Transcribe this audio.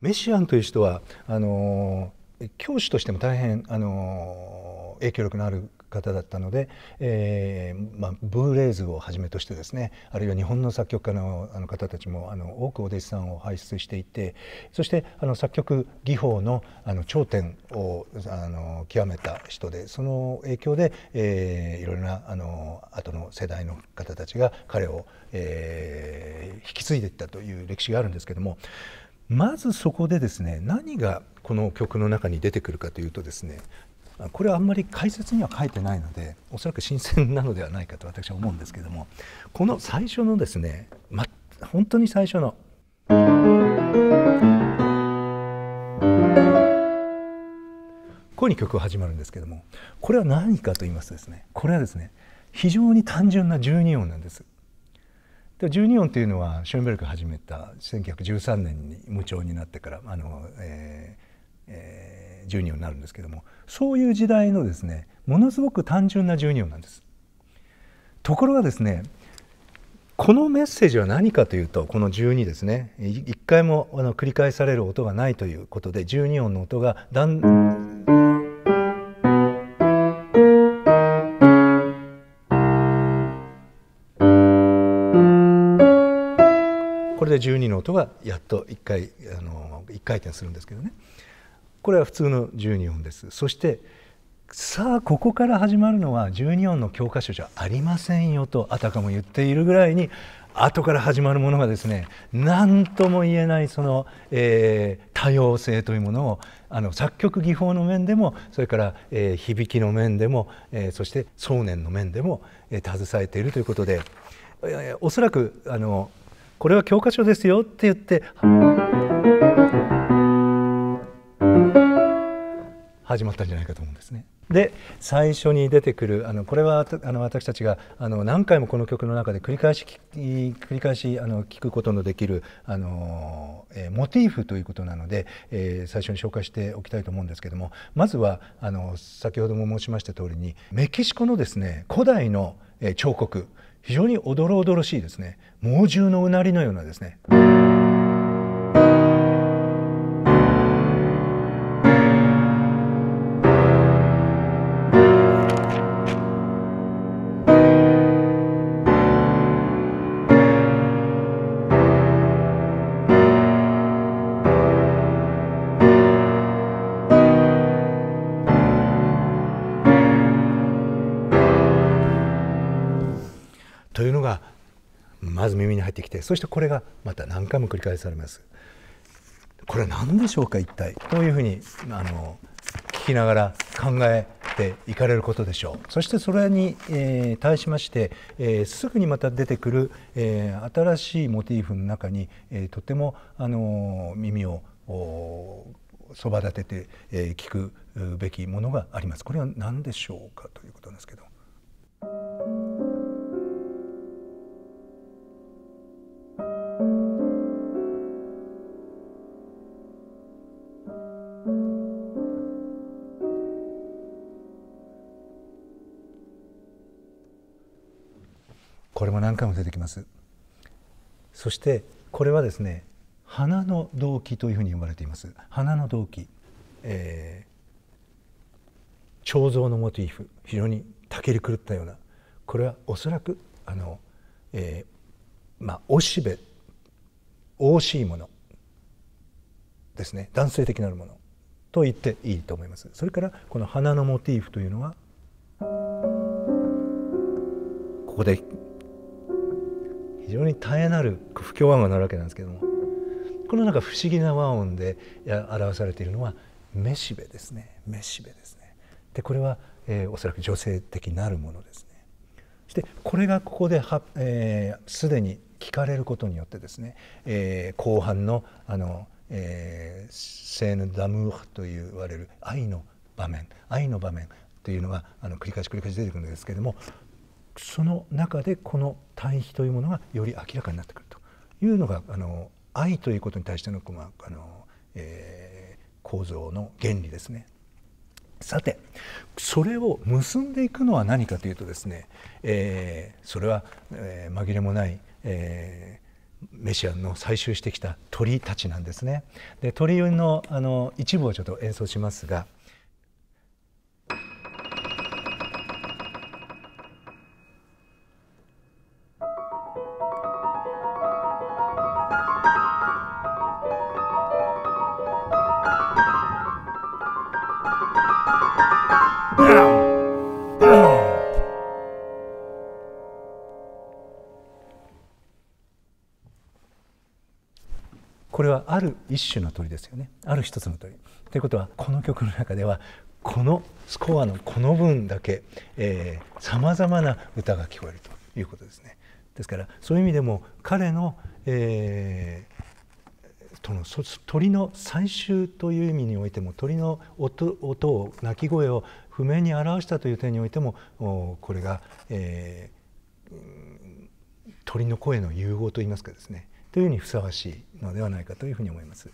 メシアンという人はあの教師としても大変あの影響力のある方だったので、えーまあ、ブーレーズをはじめとしてですねあるいは日本の作曲家のあの方たちもあの多くお弟子さんを輩出していてそしてあの作曲技法のあの頂点をあの極めた人でその影響で、えー、いろいろなあの後の世代の方たちが彼を、えー、引き継いでいったという歴史があるんですけどもまずそこでですね何がこの曲の中に出てくるかというとですねこれはあんまり解説には書いてないのでおそらく新鮮なのではないかと私は思うんですけどもこの最初のですね、ま、本当に最初のこういう曲が始まるんですけどもこれは何かと言いますとですねこれはですね非常に単純な12音なんです。で12音というのはショーンベルクが始めた1913年に無調になってからあの、えーえー、12音になるんですけどもそういう時代のですねものすごく単純な12音なんです。ところがですねこのメッセージは何かというとこの12ですね一回もあの繰り返される音がないということで12音の音がだんれで12の音がやっと1回あの1回転するんですけどねこれは普通の12音です。そしてさあここから始まるのは12音の教科書じゃありませんよとあたかも言っているぐらいに後から始まるものがですね何とも言えないその、えー、多様性というものをあの作曲技法の面でもそれから、えー、響きの面でも、えー、そして想念の面でも、え、携えているということで、え、おそらくあのこれは教科書ですよって言って始まったんじゃないかと思うんですね。で最初に出てくるあのこれはあの私たちがあの何回もこの曲の中で繰り返し繰り返しあの聞くことのできるあの、えー、モチーフということなので、えー、最初に紹介しておきたいと思うんですけどもまずはあの先ほども申しました通りにメキシコのですね古代の、えー、彫刻非常におどろおどろしいですね猛獣のうなりのようなですねというのがまず耳に入ってきてそしてこれがまた何回も繰り返されます。これは何でしょうか一体？というふうにあの聞きながら考えていかれることでしょうそしてそれに、えー、対しまして、えー、すぐにまた出てくる、えー、新しいモチーフの中に、えー、とても、あの耳をそば立てて、えー、聞くべきものがありますこれは何でしょうかということなんですけど。これも何回も出てきます。そしてこれはですね花の動機というふうに呼ばれています。花の動機、えー、彫像のモチーフ。非常にたけり狂ったような。これはおそらくあの、えー、まあおしべ。惜しいもの。ですね。男性的なるもの。と言っていいと思います。それからこの花のモチーフというのはここで非常に絶えなる不協和音がなるわけなんですけども。このなんか不思議な和音で表されているのはめしべですね。めしべですね。でこれは、えー、おそらく女性的なるものですね。そしてこれがここでは、えー、すでに聞かれることによってですね、えー、後半のあの、えー、セーヌ・ダムーと言われる愛の場面愛の場面というのがあの繰り返し繰り返し出てくるんですけれどもその中でこの対比というものがより明らかになってくるというのがあの愛ということに対しての、ああのえー、構造の原理ですね。さてそれを結んでいくのは何かというとですね、えー、それは、えー、紛れもない、えー、メシアの採集してきた鳥たちなんですね。で鳥のあの一部をちょっと演奏しますが。これはある一種の鳥ですよねある一つの鳥。ということはこの曲の中ではこのスコアのこの分だけさまざまな歌が聞こえるということですね。ですからそういう意味でも彼の、えー、その鳥の採集という意味においても鳥の音を鳴き声を不明に表したという点においてもこれが、えー、鳥の声の融合といいますかですねというにふさわしいのではないかというふうに思います。